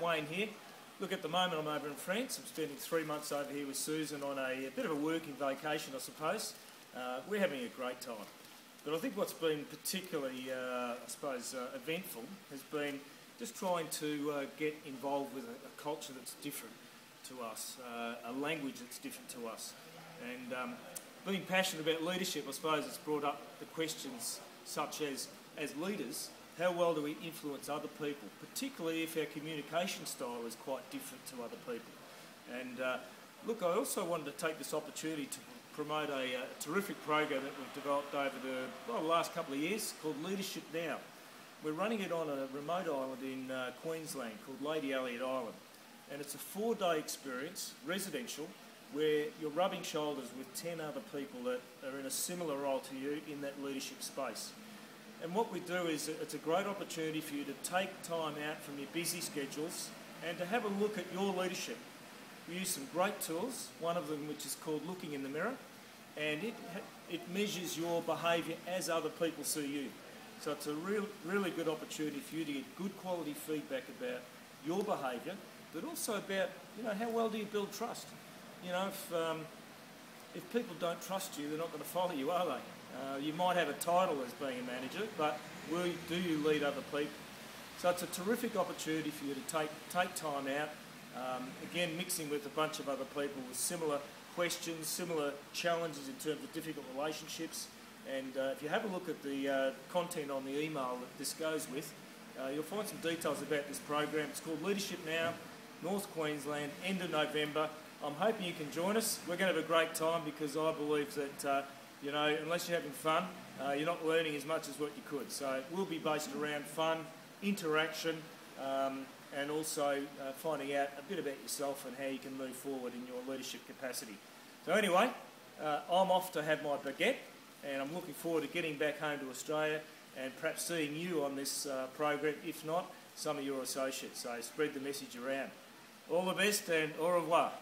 Wayne here. Look, at the moment I'm over in France. I'm spending three months over here with Susan on a, a bit of a working vacation, I suppose. Uh, we're having a great time. But I think what's been particularly, uh, I suppose, uh, eventful has been just trying to uh, get involved with a, a, culture that's different to us, uh, a language that's different to us. And um, being passionate about leadership, I suppose it's brought up the questions such as, as leaders, how well do we influence other people, particularly if our communication style is quite different to other people. And uh, look, I also wanted to take this opportunity to promote a, a terrific program that we've developed over the, well, the last couple of years called Leadership Now. We're running it on a remote island in uh, Queensland called Lady Elliot Island. And it's a four-day experience, residential, where you're rubbing shoulders with 10 other people that are in a similar role to you in that leadership space. And what we do is it's a great opportunity for you to take time out from your busy schedules and to have a look at your leadership. We use some great tools, one of them which is called Looking in the Mirror, and it, it measures your behaviour as other people see you. So it's a real, really good opportunity for you to get good quality feedback about your behaviour, but also about, you know, how well do you build trust? You know, if, um, if people don't trust you, they're not going to follow you, are they? Uh, you might have a title as being a manager, but will, do you lead other people? So it's a terrific opportunity for you to take, take time out, um, again mixing with a bunch of other people with similar questions, similar challenges in terms of difficult relationships. And uh, if you have a look at the uh, content on the email that this goes with, uh, you'll find some details about this program. It's called Leadership Now, North Queensland, end of November. I'm hoping you can join us. We're going to have a great time because I believe that uh, you know, unless you're having fun, uh, you're not learning as much as what you could. So it will be based around fun, interaction, um, and also uh, finding out a bit about yourself and how you can move forward in your leadership capacity. So anyway, uh, I'm off to have my baguette, and I'm looking forward to getting back home to Australia and perhaps seeing you on this uh, program, if not, some of your associates. So spread the message around. All the best and au revoir.